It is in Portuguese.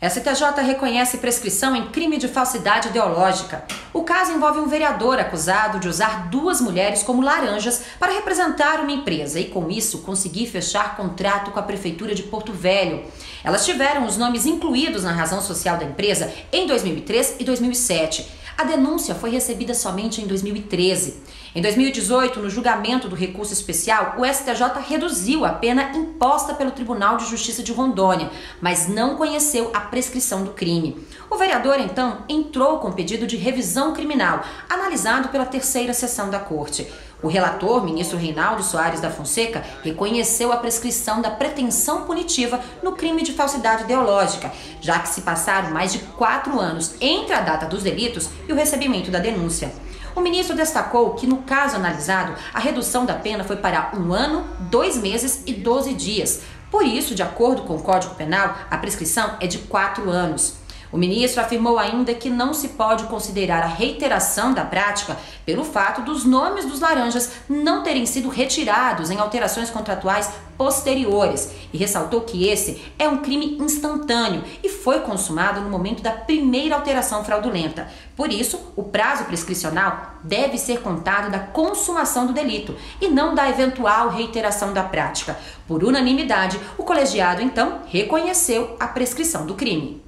STJ reconhece prescrição em crime de falsidade ideológica. O caso envolve um vereador acusado de usar duas mulheres como laranjas para representar uma empresa e, com isso, conseguir fechar contrato com a Prefeitura de Porto Velho. Elas tiveram os nomes incluídos na razão social da empresa em 2003 e 2007. A denúncia foi recebida somente em 2013. Em 2018, no julgamento do recurso especial, o STJ reduziu a pena imposta pelo Tribunal de Justiça de Rondônia, mas não conheceu a prescrição do crime. O vereador, então, entrou com pedido de revisão criminal, analisado pela terceira sessão da Corte. O relator, ministro Reinaldo Soares da Fonseca, reconheceu a prescrição da pretensão punitiva no crime de falsidade ideológica, já que se passaram mais de quatro anos entre a data dos delitos e o recebimento da denúncia. O ministro destacou que, no caso analisado, a redução da pena foi para um ano, dois meses e doze dias. Por isso, de acordo com o Código Penal, a prescrição é de quatro anos. O ministro afirmou ainda que não se pode considerar a reiteração da prática pelo fato dos nomes dos laranjas não terem sido retirados em alterações contratuais posteriores e ressaltou que esse é um crime instantâneo e foi consumado no momento da primeira alteração fraudulenta. Por isso, o prazo prescricional deve ser contado da consumação do delito e não da eventual reiteração da prática. Por unanimidade, o colegiado então reconheceu a prescrição do crime.